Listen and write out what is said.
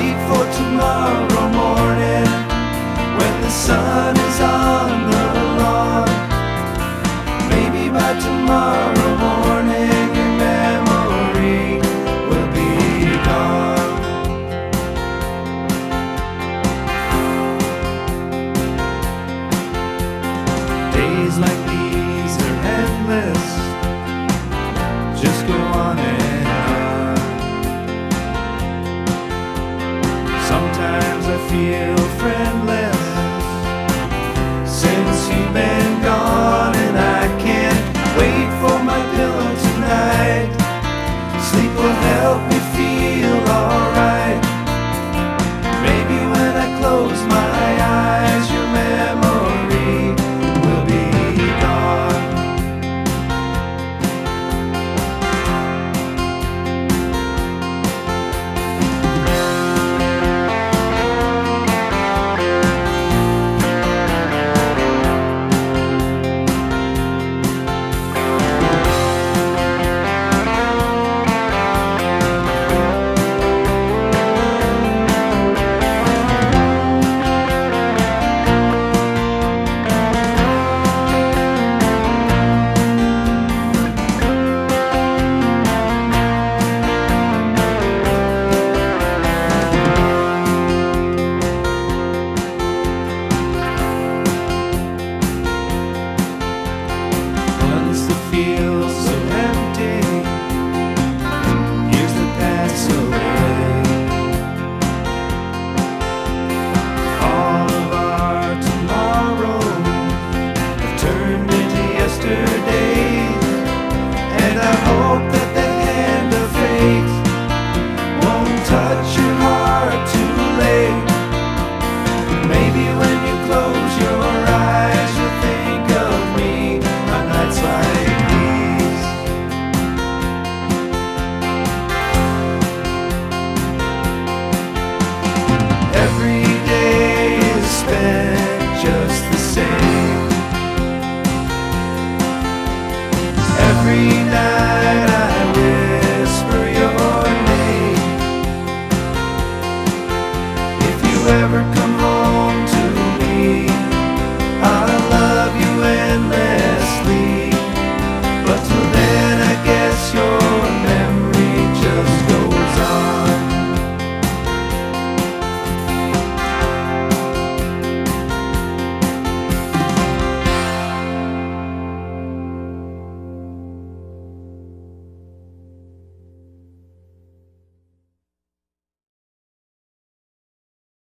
wait for tomorrow morning when the sun is on the lawn. Maybe by tomorrow morning your memory will be gone. Days like these are endless. Just go on and feel friendless since you've been gone, and I can't wait for my pillow tonight. Sleep will help ever